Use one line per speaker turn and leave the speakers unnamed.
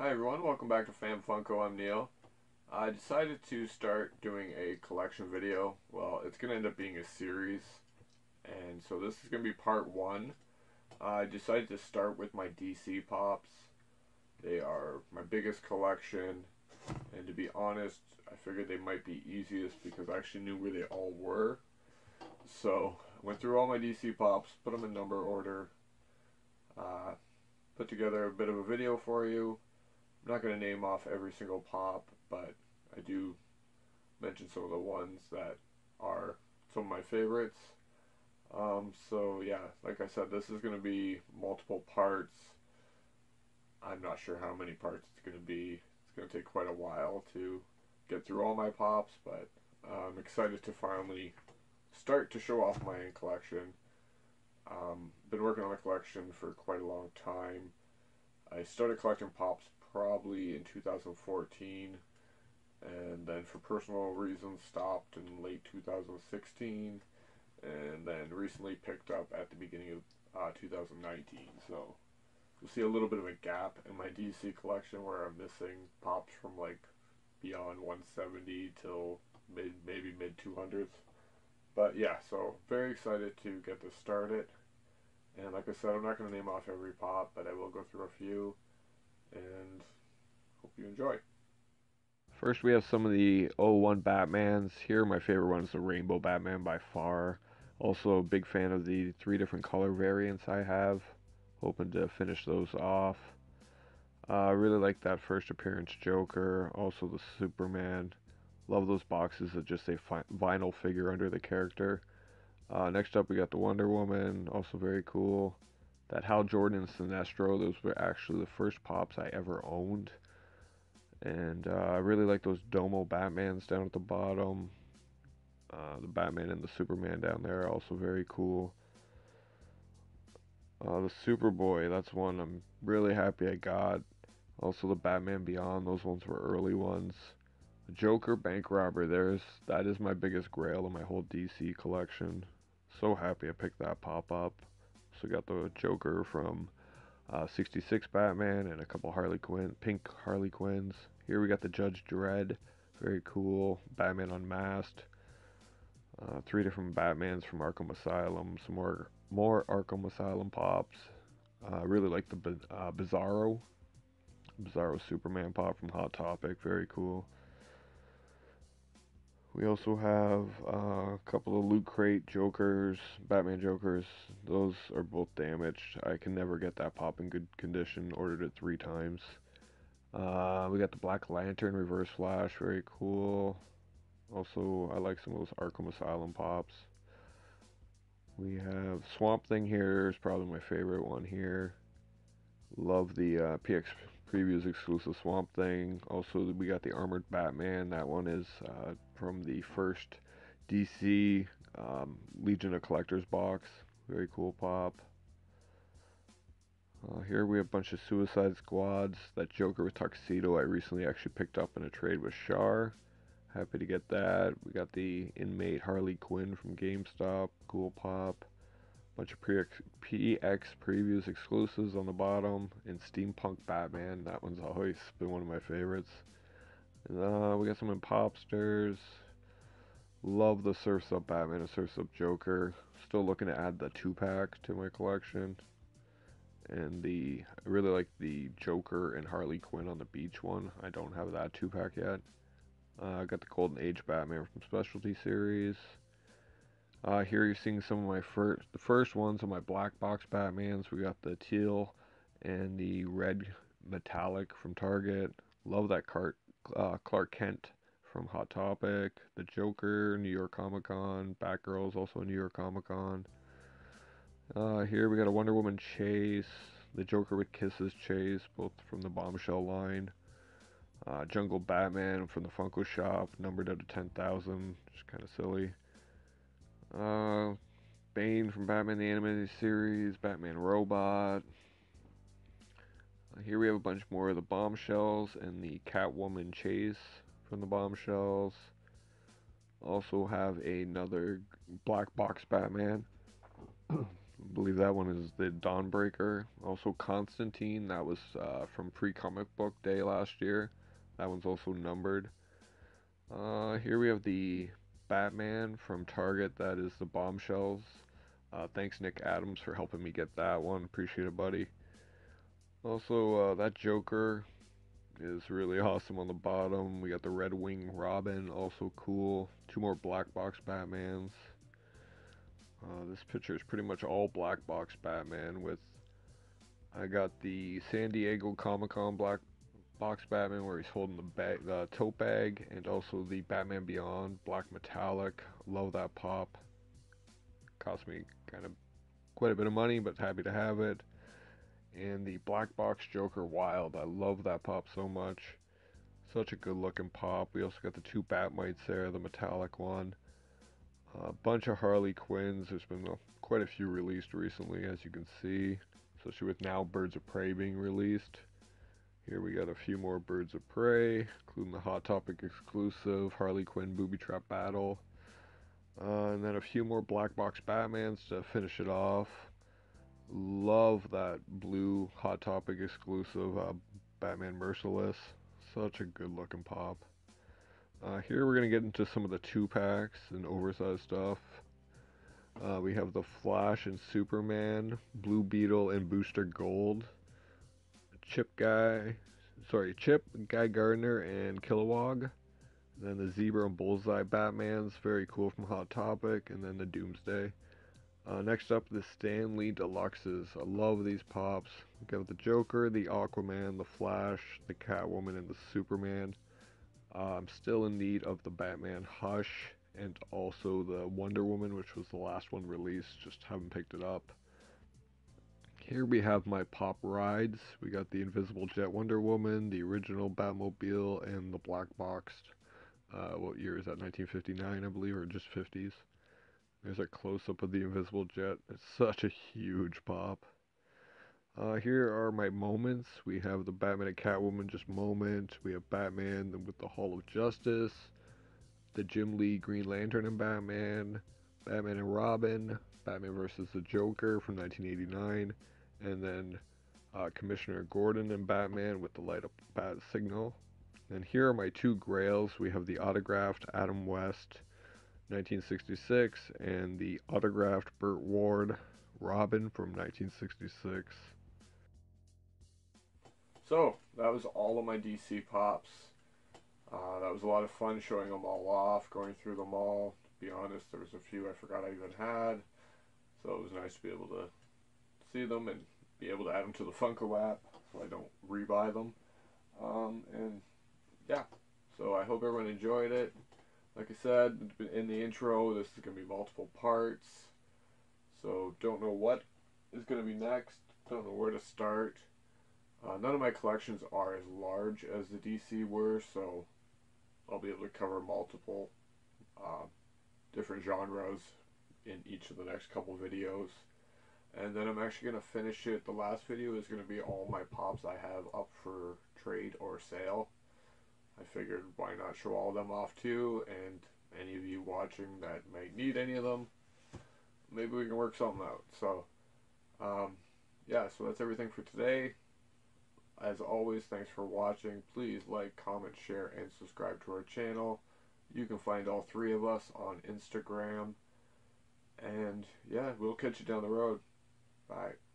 Hi everyone, welcome back to Fam Funko. I'm Neil. I decided to start doing a collection video. Well, it's going to end up being a series, and so this is going to be part one. I decided to start with my DC Pops. They are my biggest collection, and to be honest, I figured they might be easiest because I actually knew where they all were. So, I went through all my DC Pops, put them in number order, uh, put together a bit of a video for you I'm not going to name off every single pop, but I do mention some of the ones that are some of my favorites. Um, so yeah, like I said, this is going to be multiple parts. I'm not sure how many parts it's going to be. It's going to take quite a while to get through all my pops, but I'm excited to finally start to show off my collection. Um, been working on the collection for quite a long time. I started collecting pops probably in 2014 and then for personal reasons stopped in late 2016 and then recently picked up at the beginning of uh, 2019 so you'll see a little bit of a gap in my DC collection where I'm missing pops from like beyond 170 till mid maybe mid 200s but yeah so very excited to get this started. And like I said I'm not going to name off every pop but I will go through a few and hope you enjoy.
First, we have some of the 01 Batmans. Here, my favorite one is the Rainbow Batman by far. Also, a big fan of the three different color variants I have. Hoping to finish those off. Uh, I uh, really like that first appearance Joker. Also, the Superman. Love those boxes that just say vinyl figure under the character. Uh, next up, we got the Wonder Woman. Also, very cool that Hal Jordan and Sinestro, those were actually the first pops I ever owned. And uh, I really like those Domo Batmans down at the bottom. Uh, the Batman and the Superman down there are also very cool. Uh, the Superboy, that's one I'm really happy I got. Also the Batman Beyond, those ones were early ones. The Joker Bank Robber, there's that is my biggest grail in my whole DC collection. So happy I picked that pop up. So got the Joker from uh, 66 Batman and a couple Harley Quinn, pink Harley Quinns. Here we got the Judge Dredd, very cool. Batman Unmasked. Uh, three different Batmans from Arkham Asylum. Some more more Arkham Asylum pops. I uh, really like the uh, Bizarro, Bizarro Superman pop from Hot Topic. Very cool. We also have uh, a couple of Loot Crate Jokers, Batman Jokers. Those are both damaged. I can never get that pop in good condition. Ordered it three times. Uh, we got the Black Lantern Reverse Flash, very cool. Also, I like some of those Arkham Asylum pops. We have Swamp Thing here is probably my favorite one here. Love the uh, PX Previews exclusive Swamp Thing. Also, we got the Armored Batman. That one is uh, from the first DC um, Legion of Collectors box. Very cool pop. Uh, here we have a bunch of Suicide Squads. That Joker with Tuxedo I recently actually picked up in a trade with Shar. Happy to get that. We got the Inmate Harley Quinn from GameStop. Cool pop. Bunch of PX, PX previews exclusives on the bottom. And Steampunk Batman. That one's always been one of my favorites. Uh, we got some imposters. Love the Surf's Up Batman and Surf's Up Joker. Still looking to add the two pack to my collection. And the I really like the Joker and Harley Quinn on the beach one. I don't have that two pack yet. Uh, I got the Golden Age Batman from Specialty Series. Uh, here you're seeing some of my first, the first ones of my black box Batmans. We got the teal and the red metallic from Target. Love that cart uh, Clark Kent from Hot Topic, The Joker, New York Comic Con, Batgirl's also New York Comic Con. Uh, here we got a Wonder Woman chase, The Joker with Kisses chase, both from the Bombshell line. Uh, Jungle Batman from the Funko Shop, numbered out of 10,000, just kind of silly. Uh, Bane from Batman the Animated Series, Batman Robot, here we have a bunch more of the bombshells and the Catwoman chase from the bombshells. Also have another black box Batman. I believe that one is the Dawnbreaker. Also Constantine, that was uh, from Free comic Book Day last year. That one's also numbered. Uh, here we have the Batman from Target. That is the Bombshells. Uh, thanks Nick Adams for helping me get that one. Appreciate it, buddy. Also, uh, that Joker is really awesome on the bottom. We got the Red Wing Robin, also cool. Two more black box Batmans. Uh, this picture is pretty much all black box Batman with I got the San Diego Comic Con black box Batman where he's holding the bag, the tote bag, and also the Batman Beyond black metallic. Love that pop. Cost me kind of quite a bit of money, but happy to have it. And the black box Joker Wild. I love that pop so much. Such a good looking pop. We also got the two Batmites there, the metallic one. A bunch of Harley Quinns. There's been quite a few released recently, as you can see, especially with now Birds of Prey being released. Here we got a few more Birds of Prey, including the Hot Topic exclusive Harley Quinn Booby Trap Battle. Uh, and then a few more Black Box Batmans to finish it off. Love that blue Hot Topic exclusive uh, Batman Merciless. Such a good looking pop. Uh, here we're going to get into some of the two packs and oversized stuff. Uh, we have the Flash and Superman, Blue Beetle and Booster Gold, Chip Guy, sorry, Chip, Guy Gardner, and Kilowog. then the Zebra and Bullseye Batmans, very cool from Hot Topic, and then the Doomsday. Uh, next up, the Stan Lee Deluxes. I love these pops. We got the Joker, the Aquaman, the Flash, the Catwoman, and the Superman. Uh, I'm still in need of the Batman Hush and also the Wonder Woman, which was the last one released. Just haven't picked it up. Here we have my pop rides. We got the Invisible Jet Wonder Woman, the original Batmobile, and the black boxed. Uh, what year is that? 1959, I believe, or just 50s. There's a close up of the Invisible Jet. It's such a huge pop. Uh, here are my moments. We have the Batman and Catwoman just moment. We have Batman with the Hall of Justice. The Jim Lee Green Lantern and Batman. Batman and Robin. Batman versus the Joker from 1989. And then uh, Commissioner Gordon and Batman with the light up bat signal. And here are my two grails. We have the autographed Adam West 1966 and the autographed Burt Ward Robin from 1966.
So, that was all of my DC Pops. Uh, that was a lot of fun showing them all off, going through them all. To be honest, there was a few I forgot I even had. So it was nice to be able to see them and be able to add them to the Funko app so I don't rebuy them. Um, and yeah, so I hope everyone enjoyed it. Like I said in the intro, this is going to be multiple parts. So don't know what is going to be next. Don't know where to start. Uh, none of my collections are as large as the DC were, so I'll be able to cover multiple uh, different genres in each of the next couple videos. And then I'm actually going to finish it. The last video is going to be all my pops I have up for trade or sale. I figured why not show all of them off too, and any of you watching that might need any of them, maybe we can work something out. So, um, yeah, so that's everything for today. As always, thanks for watching. Please like, comment, share, and subscribe to our channel. You can find all three of us on Instagram. And yeah, we'll catch you down the road. Bye.